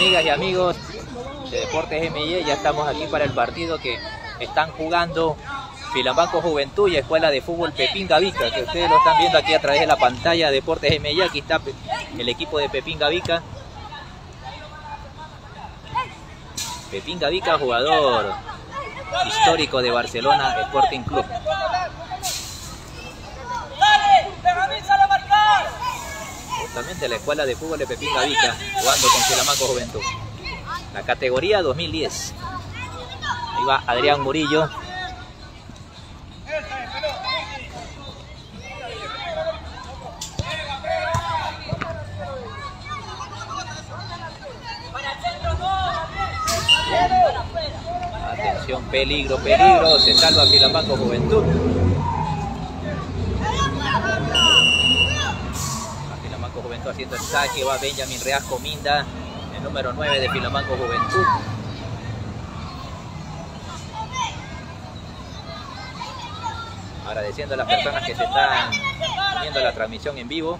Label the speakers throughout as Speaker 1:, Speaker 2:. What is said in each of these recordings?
Speaker 1: amigas y amigos de Deportes MIE, ya estamos aquí para el partido que están jugando Filamanco Juventud y Escuela de Fútbol Pepín Gavica, que ustedes lo están viendo aquí a través de la pantalla de Deportes MIE, aquí está el equipo de Pepín Gavica. Pepín Gavica, jugador histórico de Barcelona Sporting Club. Justamente la escuela de fútbol de Pepín Gavica, jugando con Filamanco Juventud. La categoría 2010. Ahí va Adrián Murillo. Atención, peligro, peligro. Se salva Filamanco Juventud. Haciendo el saque. Va Benjamin Reasco Minda, el número 9 de Filamanco Juventud. Agradeciendo a las personas que se están viendo la transmisión en vivo.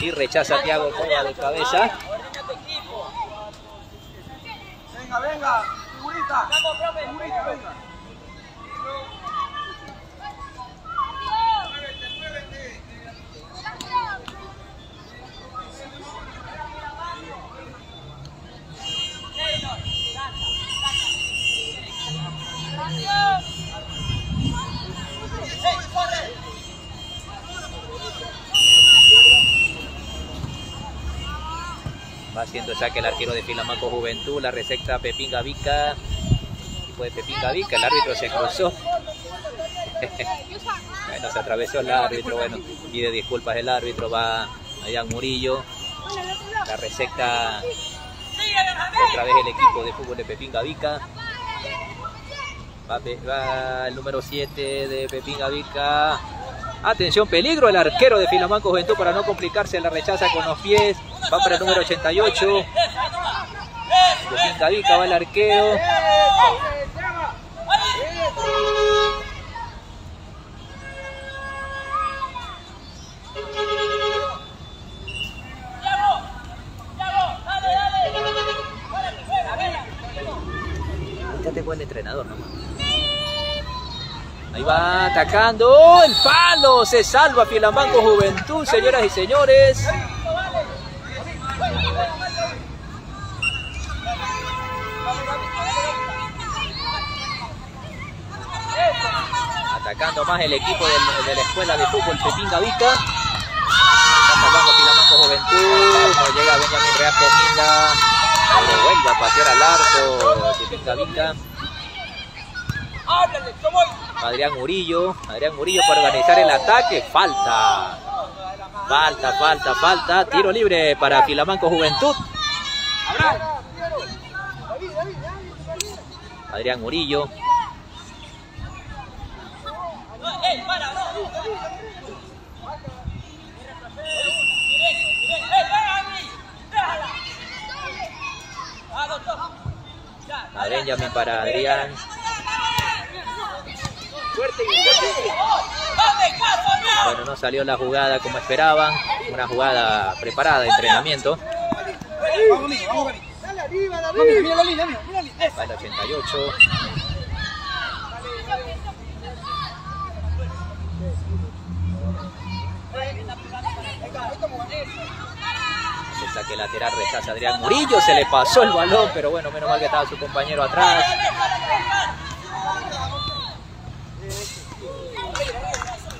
Speaker 1: Y rechaza a Thiago Córdoba de cabeza.
Speaker 2: Venga, venga. Figurita, venga.
Speaker 1: Va haciendo saque el arquero de Filamaco Juventud, la receta Pepín Gavica. Equipo de Pepín Gavica, el árbitro se cruzó. bueno, se atravesó el árbitro, bueno, pide disculpas el árbitro, va allá Murillo. La receta otra vez el equipo de fútbol de Pepín Gavica. Va, va el número 7 de Pepín Gavica. Atención, peligro el arquero de Filamanco Juventud para no complicarse, la rechaza con los pies. Va para el número 88. Pepín Gavica va el arquero. Atacando. ¡Oh, el palo! Se salva Filamanco Juventud, señoras y señores. Atacando más el equipo de la escuela de fútbol Pepín Gavica. Está salvando Filamanco Juventud. No llega Benjamín Real Cominda. Pero vuelve a patear al arco Pepín Gavica. Adrián Murillo, Adrián Murillo para organizar el ataque, falta, falta, falta, falta, tiro libre para Filamanco Juventud. Adrián Murillo, a Benjamin para Adrián, bueno no salió la jugada como esperaban, una jugada preparada de entrenamiento, va el 88. El saque lateral rechaza Adrián Murillo, se le pasó el balón, pero bueno, menos mal que estaba su compañero atrás.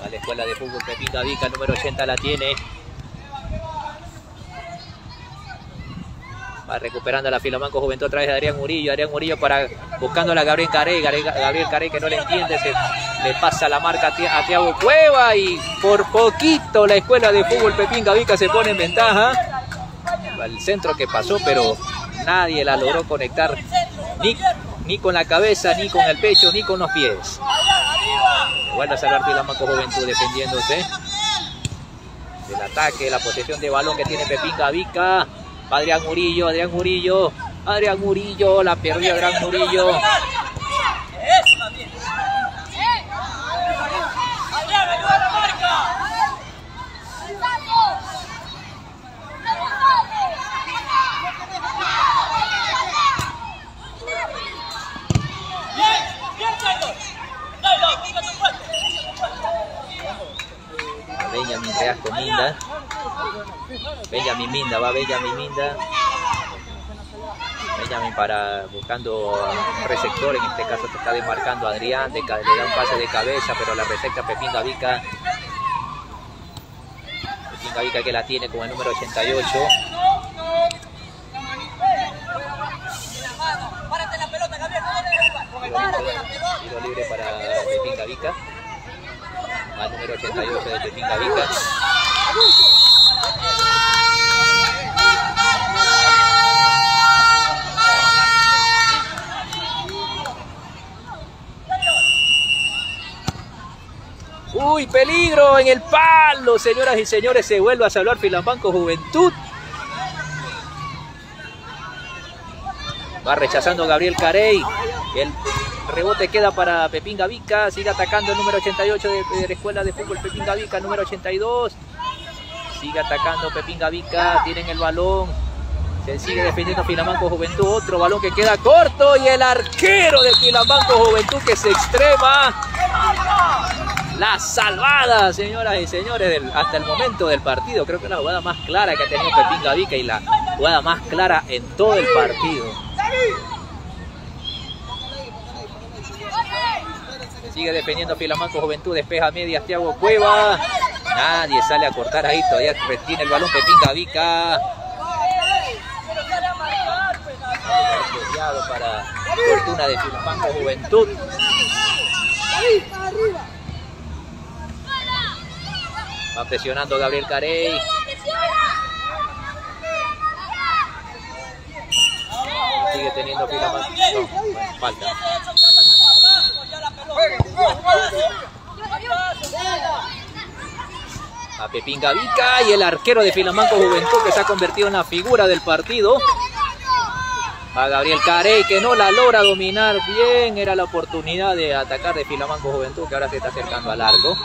Speaker 1: A la escuela de fútbol Pepín Gavica, el número 80 la tiene. Va recuperando la Filomanco Juventud otra vez de Adrián Murillo. Adrián Murillo para buscando a Gabriel Carey. Gabriel Carey que no le entiende, se le pasa la marca a Tiago Cueva y por poquito la escuela de fútbol Pepín Gavica se pone en ventaja. El centro que pasó, pero nadie la logró conectar ni, ni con la cabeza, ni con el pecho, ni con los pies. Vuelve a salvar Filomanco Juventud defendiéndose del ataque, la posesión de balón que tiene Pepín Gavica. Adrián Murillo, Adrián Murillo, Adrián Murillo, la perdió Adrián Murillo. Benjamin Reasco Minda. Benjamin Minda, va Benjamin Minda. Benjamin para buscando receptor, en este caso se está desmarcando Adrián, de, le da un pase de cabeza, pero la recepta Pepín Gavica. Pepín Gavica que la tiene como el número 88. Tiro libre para Pepín Gavica. Al número 88 de Pepín Gavica. Uy, peligro en el palo, señoras y señores, se vuelve a salvar Filambanco Juventud. Va rechazando Gabriel Carey. El rebote queda para Pepín Gavica. Sigue atacando el número 88 de, la Escuela de Fútbol Pepín Gavica, número 82. Sigue atacando Pepín Gavica. Tienen el balón. Se sigue defendiendo Filamanco Juventud. Otro balón que queda corto. Y el arquero de Filamanco Juventud que se extrema. La salvada, señoras y señores, del, hasta el momento del partido. Creo que es la jugada más clara que ha tenido Pepín Gavica y la jugada más clara en todo el partido. Sigue defendiendo Filamanco Juventud, despeja media Thiago Cueva. Nadie sale a cortar ahí, todavía tiene el balón Pepín Gavica. para fortuna de Filamanco Juventud. Va presionando Gabriel Carey. Sigue teniendo Filamanco. No, falta. A Pepín Gavica y el arquero de Filamanco Juventud que se ha convertido en la figura del partido. A Gabriel Carey que no la logra dominar bien. Era la oportunidad de atacar de Filamanco Juventud que ahora se está acercando al arco.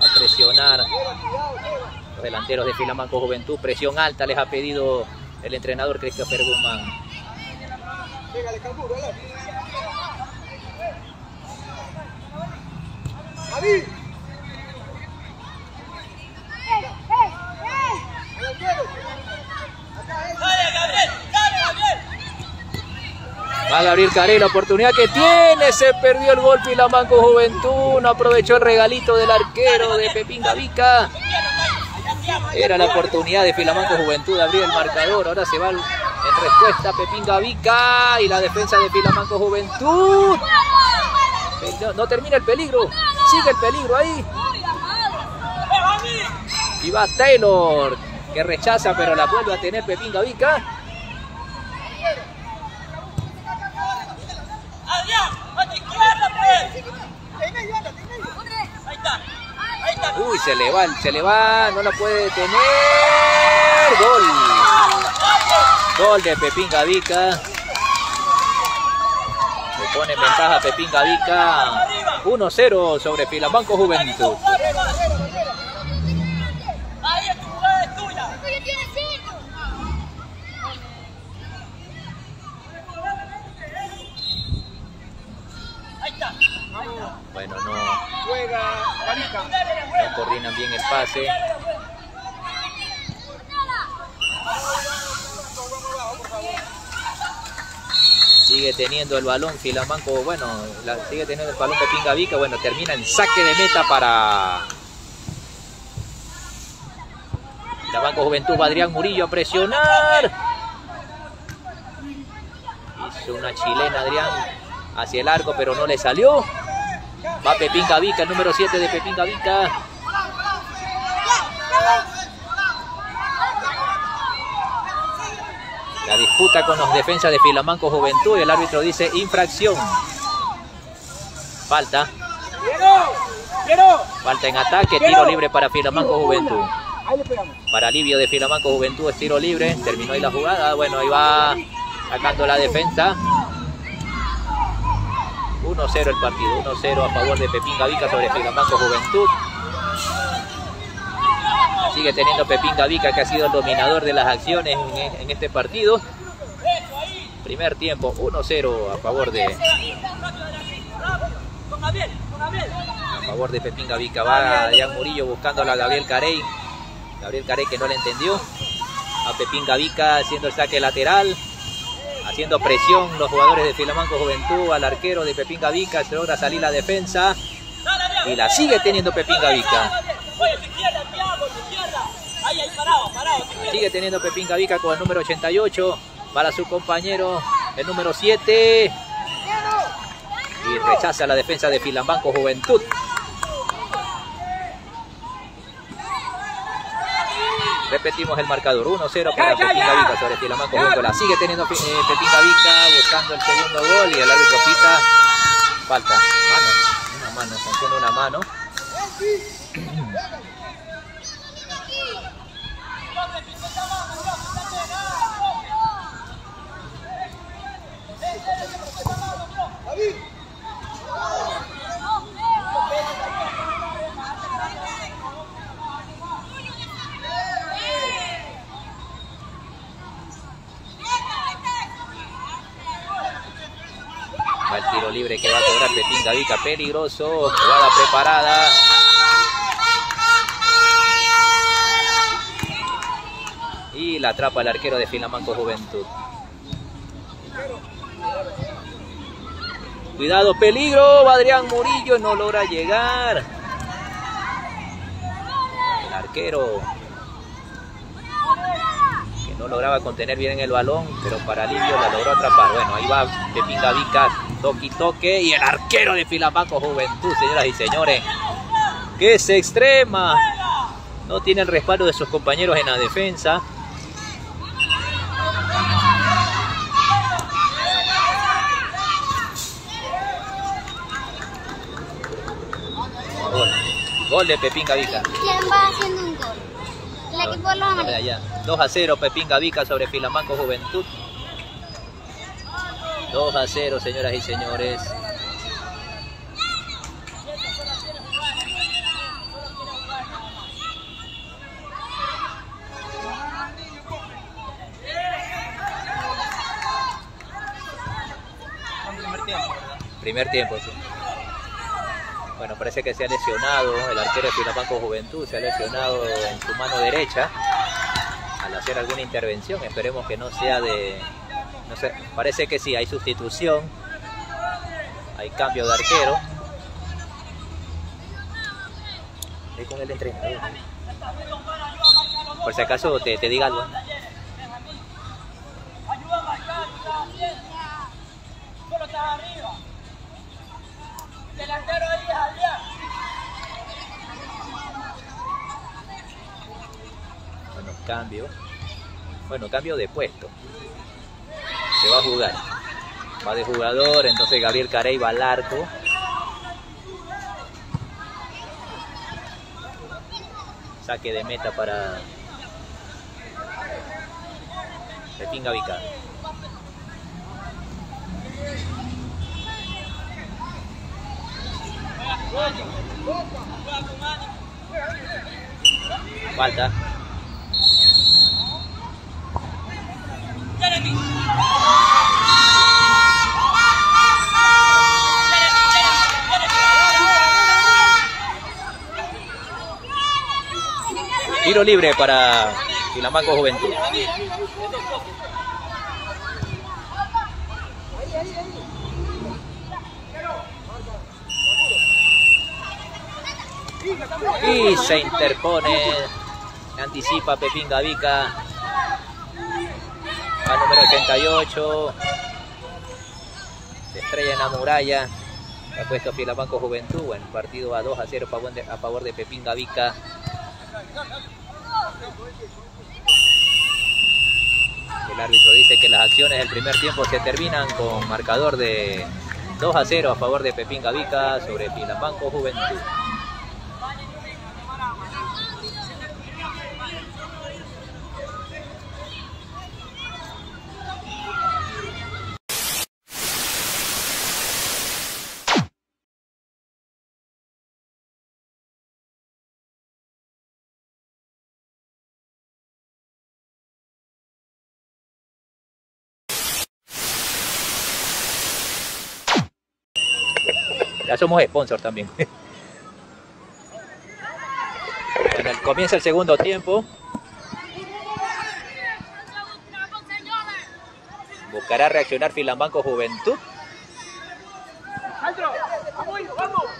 Speaker 1: A presionar los delanteros de Filamanco Juventud. Presión alta les ha pedido el entrenador Christopher Guzmán. Va Gabriel Carey, la oportunidad que tiene, se perdió el gol Filamanco Juventud, no aprovechó el regalito del arquero de Pepín Gavica. Era la oportunidad de Filamanco Juventud de abrir el marcador, ahora se va respuesta Pepín Gavica y la defensa de Filamanco Juventud. No, no termina el peligro, sigue el peligro ahí. Y va Taylor, que rechaza pero la vuelve a tener Pepín Gavica. Uy, se le va, se le va, no la puede detener. Gol. Gol de Pepín Gavica. Le pone en ventaja Pepín Gavica. 1-0 sobre Filamanco Juventud. Bueno, no, no coordinan bien el pase. Sigue teniendo el balón Filamanco, bueno, sigue teniendo el balón Pepín Gavica, bueno, termina en saque de meta para Filamanco Juventud, Adrián Murillo a presionar. Hizo una chilena Adrián hacia el arco, pero no le salió. Va Pepín Gavica, el número 7 de Pepín Gavica. La disputa con los defensas de Filamanco Juventud y el árbitro dice infracción. Falta. Falta en ataque, tiro libre para Filamanco Juventud. Para alivio de Filamanco Juventud es tiro libre. Terminó ahí la jugada. Bueno, ahí va sacando la defensa. 1-0 el partido, 1-0 a favor de Pepín Gavica sobre Filamanco Juventud. Sigue teniendo Pepín Gavica que ha sido el dominador de las acciones en, este partido. Primer tiempo, 1-0 a favor de. A favor de Pepín Gavica. Va Adrián Murillo buscando a Gabriel Carey. Gabriel Carey que no le entendió. A Pepín Gavica haciendo el saque lateral. Haciendo presión los jugadores de Filamanco Juventud al arquero de Pepín Gavica. Se logra salir la defensa. Y la sigue teniendo Pepín Gavica. Sigue teniendo Pepín Gavica con el número 88 para su compañero, el número 7. Y rechaza la defensa de Filambanco Juventud. Repetimos el marcador, 1-0 para Pepín Gavica sobre Filambanco Juventud. La sigue teniendo eh, Pepín Gavica buscando el segundo gol y el árbitro pita. Falta, mano, una mano, haciendo una mano. Libre que va a cobrar Pepín Gavica, peligroso, jugada preparada. Y la atrapa el arquero de Filamanco Juventud. Cuidado, peligro, Adrián Murillo no logra llegar. El arquero que no lograba contener bien el balón, pero para alivio la logró atrapar. Bueno, ahí va Pepín Gavica, toque toque, y el arquero de Filamanco Juventud, señoras y señores, que se extrema. No tiene el respaldo de sus compañeros en la defensa. Gol de Pepín Gavica.
Speaker 3: ¿Quién va haciendo un gol? El equipo de los amarillos.
Speaker 1: allá. 2 a 0 Pepín Gavica sobre Filamanco Juventud. 2 a 0, señoras y señores. Primer tiempo, sí. Bueno, parece que se ha lesionado el arquero de Filamanco Juventud, se ha lesionado en su mano derecha al hacer alguna intervención. Esperemos que no sea de. No sé, parece que sí, hay sustitución, hay cambio de arquero. Ve con el entrenador. Por si acaso te, te diga algo. Bueno, cambio. Bueno, cambio de puesto. Se va a jugar. Va de jugador, entonces Gabriel Carey va al arco. Saque de meta para Pepín Gavica. Falta. Tiro libre para Filamanco Juventud. Y se interpone, anticipa Pepín Gavica al número 88. Se estrella en la muralla. Ha puesto Filamanco Juventud. Bueno, partido a 2 a 0 a favor de, Pepín Gavica. El árbitro dice que las acciones del primer tiempo se terminan con marcador de 2 a 0 a favor de Pepín Gavica sobre Filamanco Juventud. Ya somos sponsors también. Comienza el segundo tiempo. Buscará reaccionar Filambanco Juventud.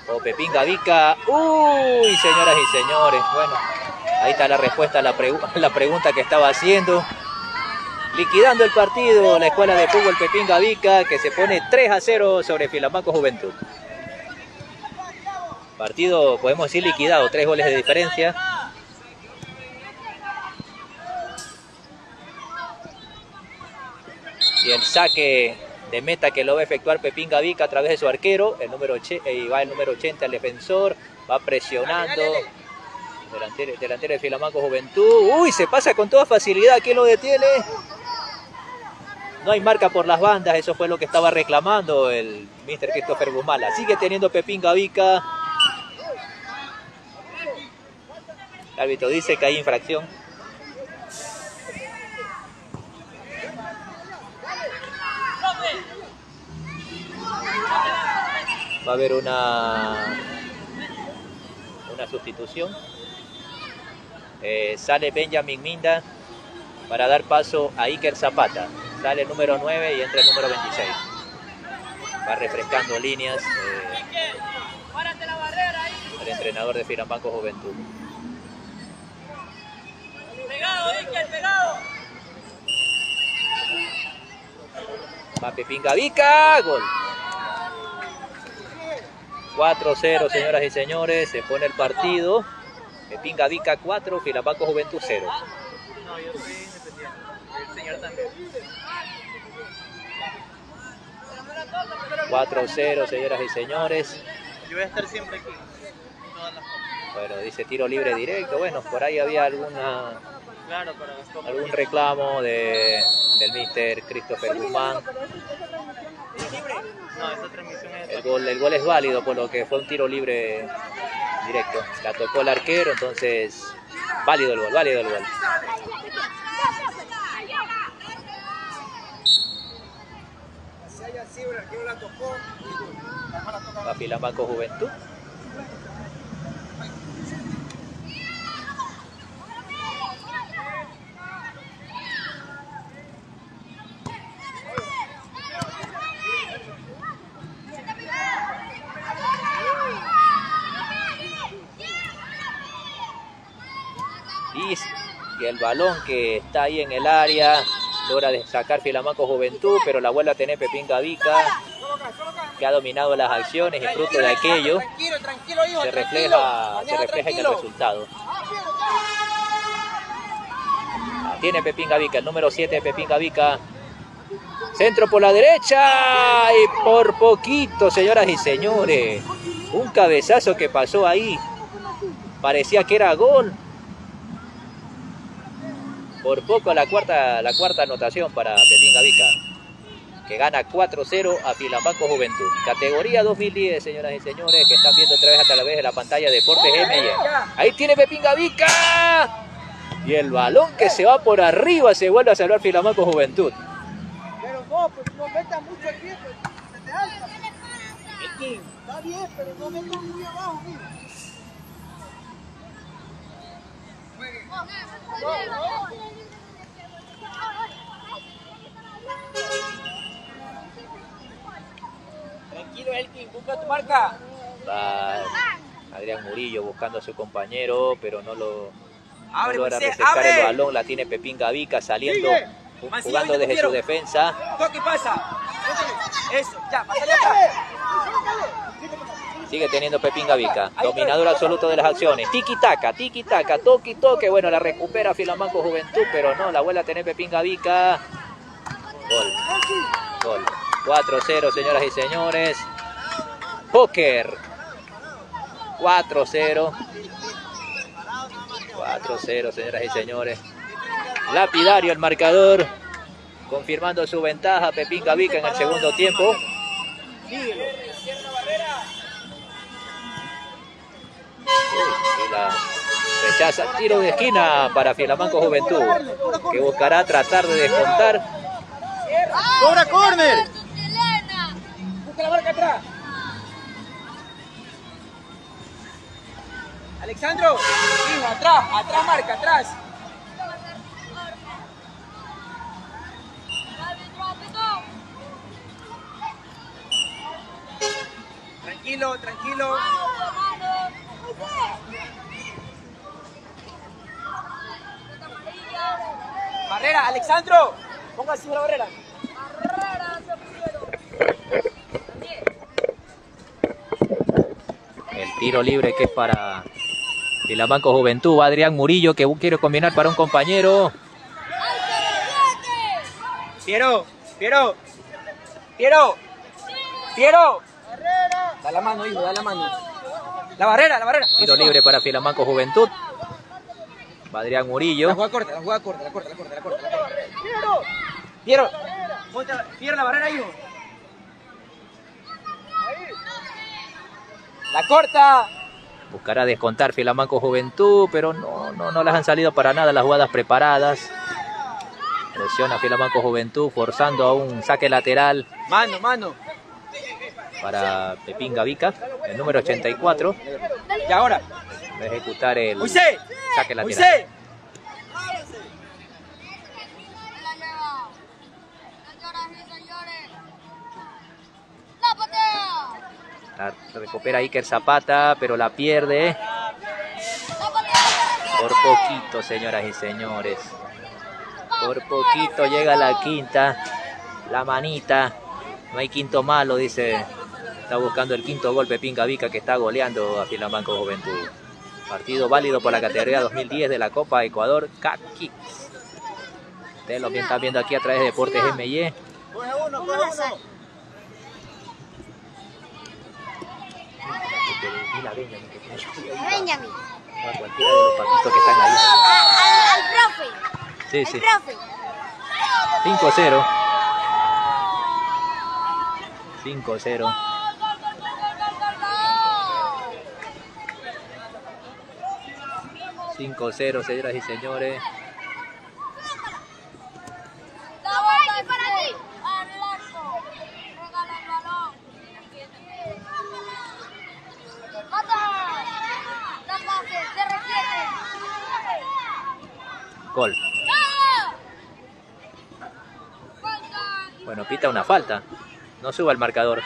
Speaker 1: O Pepín Gavica. Uy, señoras y señores. Bueno, ahí está la respuesta a la, la pregunta que estaba haciendo. Liquidando el partido, la escuela de fútbol Pepín Gavica, que se pone 3 a 0 sobre Filambanco Juventud. Partido, podemos decir, liquidado, tres goles de diferencia. Y el saque de meta que lo va a efectuar Pepín Gavica a través de su arquero, el número y va el número 80 el defensor, va presionando. Delantero, delantero de Filamanco Juventud. Uy, se pasa con toda facilidad. ¿Quién lo detiene? No hay marca por las bandas, eso fue lo que estaba reclamando el Mr. Christopher Guzmala. Sigue teniendo Pepín Gavica. El árbitro dice que hay infracción. Va a haber una, una sustitución. Eh, sale Benjamin Minda para dar paso a Iker Zapata. Sale el número 9 y entra el número 26. Va refrescando líneas eh, el entrenador de Firambanco Juventud. Pegado, Iker, pegado. Va Pepín Gavica, gol. 4-0, señoras y señores, se pone el partido. Pepín Gavica 4, Filambanco Juventud 0. No, yo soy independiente. El señor también. 4-0, señoras y señores.
Speaker 2: Yo voy a estar siempre aquí.
Speaker 1: Bueno, dice tiro libre directo. Bueno, por ahí había alguna algún reclamo de, del mister Christopher Guzmán. El gol, el gol es válido por lo que fue un tiro libre directo. La tocó el arquero, entonces válido el gol, válido el gol. Va Juventud. Y el balón que está ahí en el área logra sacar Filamaco Juventud, pero la vuelve a tener Pepín Gavica, que ha dominado las acciones y fruto de aquello se refleja, se refleja en el resultado. Tiene Pepín Gavica, el número 7 de Pepín Gavica. Centro por la derecha y por poquito, señoras y señores. Un cabezazo que pasó ahí. Parecía que era gol por poco la cuarta, la cuarta anotación para Pepín Gavica, que gana 4-0 a Filambanco Juventud. Categoría 2010, señoras y señores, que están viendo otra vez a través de la pantalla Deportes M. Ahí tiene Pepín Gavica. Y el balón que se va por arriba se vuelve a salvar Filambanco Juventud.
Speaker 2: Pero no, pues no meta mucho aquí, pues se te alza. Está bien, pero no meta muy abajo, mira.
Speaker 4: Tranquilo, Elkin, busca tu marca.
Speaker 1: Va Adrián Murillo buscando a su compañero, pero no lo no logra refrescar el balón. La tiene Pepín Gavica saliendo, jugando desde su defensa.
Speaker 4: Toque pasa. Eso, ya, pasa ya.
Speaker 1: Sigue teniendo Pepín Gavica. Dominador absoluto de las acciones. Tiki taka, tiki taka, toki toque. Bueno, la recupera Filamanco Juventud, pero no, la vuelve a tener Pepín Gavica. Gol. Gol. 4-0, señoras y señores. Póker. 4-0. 4-0, señoras y señores. Lapidario el marcador. Confirmando su ventaja Pepín Gavica en el segundo tiempo. Y la rechaza tiro de esquina para Filamanco Juventud, que buscará tratar de descontar.
Speaker 2: ¡Cobra córner! ¡Busca la marca atrás!
Speaker 4: Alexandro, hijo, atrás, atrás marca, atrás. Tranquilo, tranquilo. Barrera, Alexandro, ponga así la barrera.
Speaker 1: El tiro libre que es para Filamanco Juventud. Va Adrián Murillo que quiere combinar para un compañero.
Speaker 4: Piero, Piero, Piero, Piero. Da la mano, hijo, da la mano. La barrera, la barrera.
Speaker 1: Tiro libre para Filamanco Juventud. Va Adrián Murillo.
Speaker 4: La jugada corta, la jugada corta, la corta, la corta, la corta. La corta. Piero, Piero, ponte la- Piero la barrera, hijo. La corta.
Speaker 1: Buscará descontar Filamanco Juventud, pero no, no, no las han salido para nada las jugadas preparadas. Presiona Filamanco Juventud, forzando a un saque lateral
Speaker 4: Mano, mano.
Speaker 1: Para Pepín Gavica, el número 84.
Speaker 4: Y ahora,
Speaker 1: Va a ejecutar el saque lateral.
Speaker 4: Moisés.
Speaker 3: ¡La
Speaker 1: recupera Iker Zapata, pero la pierde por poquito, señoras y señores. Por poquito llega la quinta, la manita. No hay quinto malo, dice. Está buscando el quinto golpe Pingavica que está goleando a Filamanco Juventud. Partido válido por la categoría 2010 de la Copa Ecuador Kicks. Ustedes lo están viendo aquí a través de Deportes MY.
Speaker 2: Uno.
Speaker 3: Benjamin.
Speaker 1: A cualquiera de los papitos que están ahí.
Speaker 3: Al, profe.
Speaker 1: Sí, sí.
Speaker 3: profe.
Speaker 1: 5-0. 5-0. 5-0, señoras y señores. Gol. Bueno, pita una falta. No suba el marcador.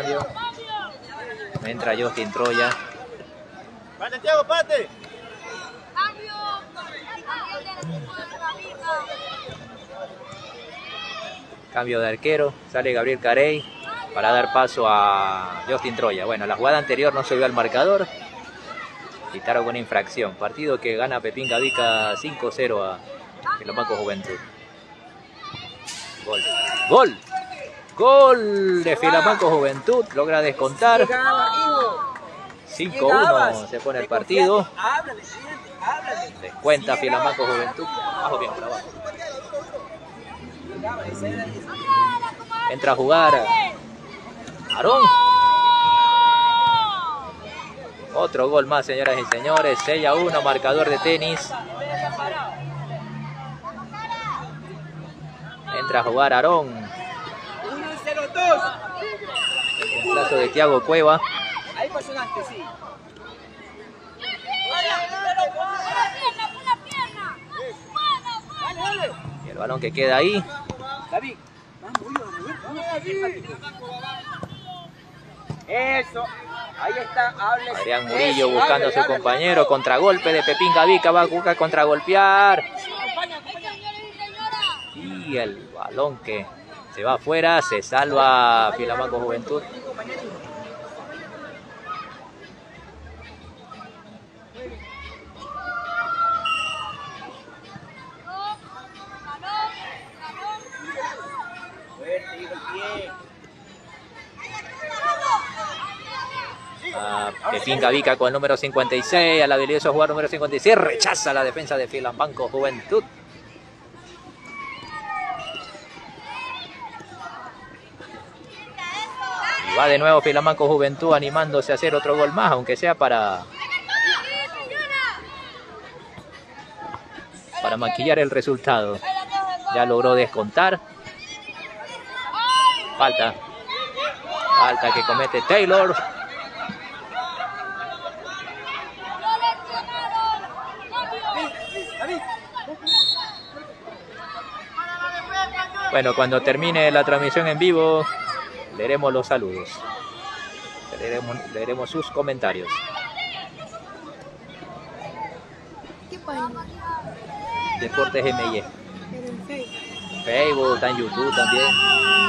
Speaker 1: Cambio. Entra Justin Troya.
Speaker 2: Pate, Tiago, pate.
Speaker 3: Cambio. Cambio de
Speaker 1: arquero. Sale Gabriel Carey para dar paso a Justin Troya. Bueno, la jugada anterior no se vio al marcador. Quitaron con infracción. Partido que gana Pepín Gavica 5-0 a Filomaco Juventud. Gol. Gol. Gol de Filamanco Juventud. Logra descontar.
Speaker 4: Llegaba, hijo.
Speaker 1: 5-1 se pone el partido. Descuenta Filamanco Juventud. Abajo bien, abajo. Entra a jugar Aarón. Otro gol más, señoras y señores. 6 a 1, marcador de tenis. Entra a jugar Aarón.
Speaker 4: 1-0-2.
Speaker 1: En plazo de Tiago Cueva.
Speaker 4: Ahí pasó antes, sí.
Speaker 1: Y el balón que queda ahí.
Speaker 4: David. Eso. Ahí está.
Speaker 1: Adrián Murillo buscando a su compañero. Contragolpe de Pepín Gavica. Va a buscar contragolpear. Y el balón que se va afuera. Se salva Filamanco Juventud.
Speaker 4: Fuerte, hijo, el pie.
Speaker 1: a Pepín Gavica con el número 56, al habilidoso jugador número 56, rechaza la defensa de Filambanco Juventud. Va de nuevo Filamanco Juventud animándose a hacer otro gol más, aunque sea para para maquillar el resultado. Ya logró descontar. Falta. Falta que comete Taylor. Bueno, cuando termine la transmisión en vivo, leeremos los saludos. Leeremos, leeremos sus comentarios.
Speaker 3: ¿Qué página?
Speaker 1: Deportes MY.
Speaker 3: Pero en Facebook.
Speaker 1: Facebook, está en YouTube también.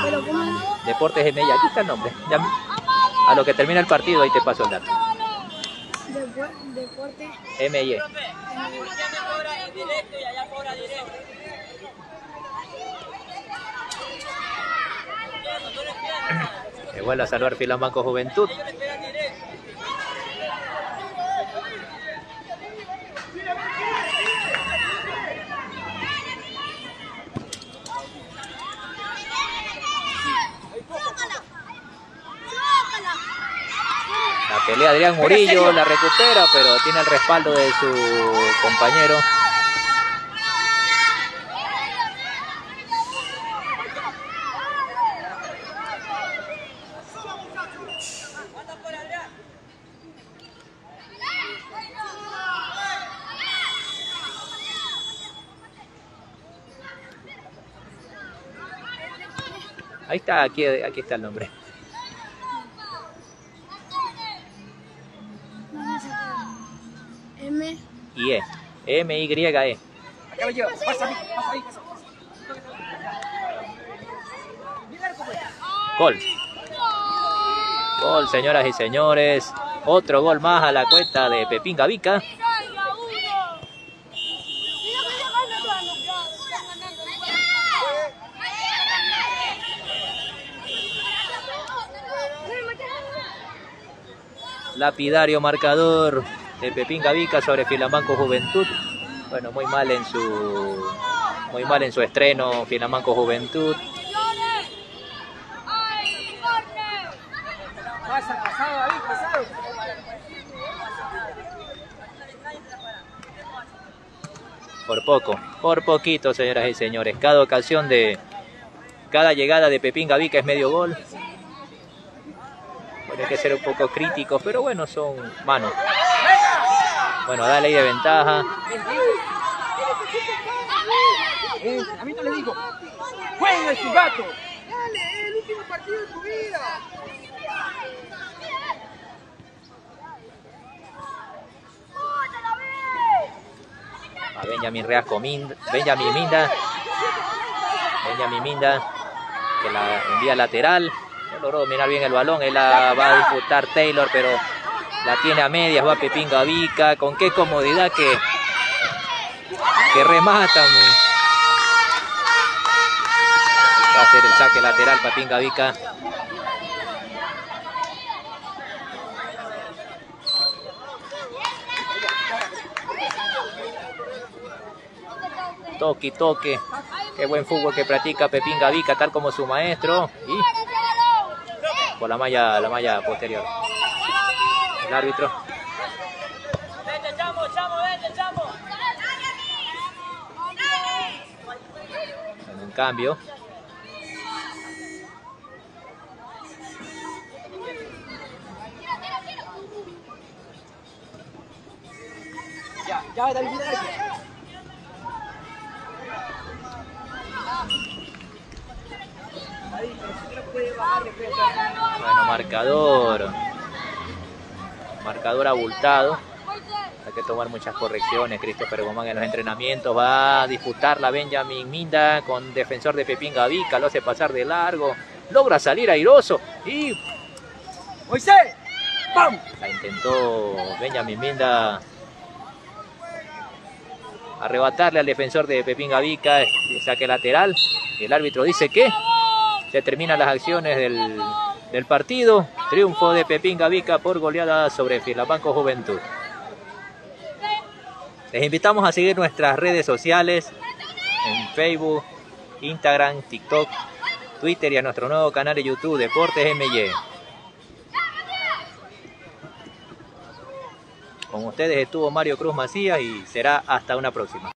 Speaker 3: Pero ¿cómo?
Speaker 1: Deportes MY, aquí está el nombre. Ya- a lo que termina el partido, ahí te paso el dato.
Speaker 3: Depo- Deporte.
Speaker 1: MY. Me vuelve a saludar Filamanco Juventud. La pelea Adrián Murillo la recupera, pero tiene el respaldo de su compañero. Ahí está, aquí, aquí está el nombre.
Speaker 3: M.
Speaker 1: Y E. M-Y-E.
Speaker 4: Acá lo lleva. Pasa ahí, pasa ahí, pasa.
Speaker 1: Gol. Gol, señoras y señores. Otro gol más a la cuenta de Pepín Gavica. Lapidario marcador de Pepín Gavica sobre Filamanco Juventud. Bueno, muy mal en su muy mal en su estreno Filamanco Juventud. Por poco, por poquito, señoras y señores. Cada ocasión de. Cada llegada de Pepín Gavica es medio gol. Hay que ser un poco críticos, pero bueno, son manos. Bueno, da ley de ventaja.
Speaker 4: Eh, a mí no le digo. ¡Jueguen el silbato!
Speaker 2: Dale, el último partido de tu vida.
Speaker 1: A Benjamin Reasco Minda, Benjamin Minda. Benjamin Minda. Que la envía lateral. Logró dominar bien el balón. Él la va a disputar Taylor, pero la tiene a medias. Va Pepín Gavica. Con qué comodidad que, que remata. muy. Va a hacer el saque lateral Pepín Gavica. Toque, toque. Qué buen fútbol que practica Pepín Gavica, tal como su maestro. Y por la malla, la malla posterior. El árbitro. En un cambio.
Speaker 4: Ya, ya. David, pero si no puede bajar de frente.
Speaker 1: Bueno, marcador. Marcador abultado. Hay que tomar muchas correcciones. Christopher Gomán en los entrenamientos va a disputar la Benjamin Minda con defensor de Pepín Gavica. Lo hace pasar de largo. Logra salir airoso. Y
Speaker 4: ¡Moisés! ¡Pam!
Speaker 1: la intentó Benjamin Minda arrebatarle al defensor de Pepín Gavica. Saque lateral. El árbitro dice que se terminan las acciones del, del partido. Triunfo de Pepín Gavica por goleada sobre Filabanco Juventud. Les invitamos a seguir nuestras redes sociales en Facebook, Instagram, TikTok, Twitter y a nuestro nuevo canal de YouTube Deportes MY. Con ustedes estuvo Mario Cruz Macías y será hasta una próxima.